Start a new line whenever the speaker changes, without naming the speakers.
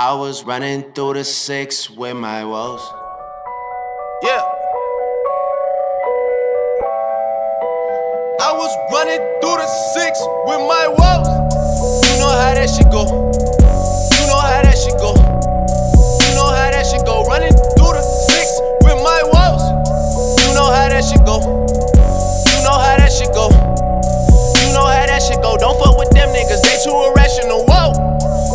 I was running through the six with my woes.
Yeah. I was running through the six with my woes. You know how that shit go. You know how that shit go. You know how that shit go. Running through the six with my woes. You know how that shit go.